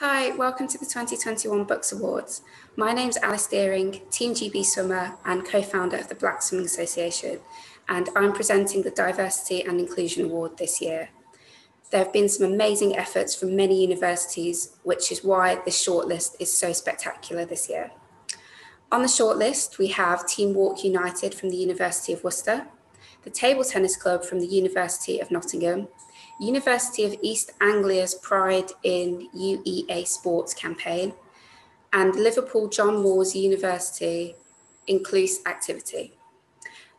Hi, welcome to the 2021 BUCS Awards. My name is Alice Dearing, Team GB Swimmer and co-founder of the Black Swimming Association, and I'm presenting the Diversity and Inclusion Award this year. There have been some amazing efforts from many universities, which is why this shortlist is so spectacular this year. On the shortlist, we have Team Walk United from the University of Worcester, the Table Tennis Club from the University of Nottingham, University of East Anglia's Pride in UEA Sports campaign, and Liverpool John Moores University Inclusive Activity.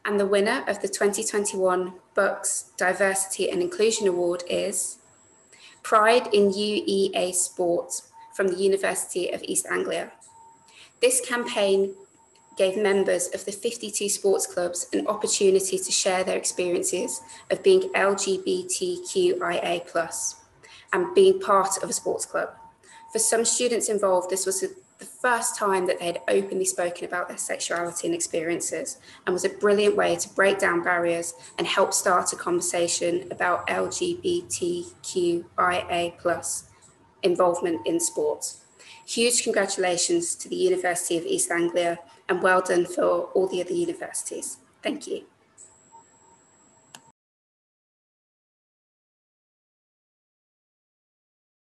And the winner of the 2021 BUCS Diversity and Inclusion Award is Pride in UEA Sports from the University of East Anglia. This campaign gave members of the 52 sports clubs an opportunity to share their experiences of being LGBTQIA and being part of a sports club. For some students involved, this was the first time that they had openly spoken about their sexuality and experiences and was a brilliant way to break down barriers and help start a conversation about LGBTQIA involvement in sports. Huge congratulations to the University of East Anglia and well done for all the other universities. Thank you.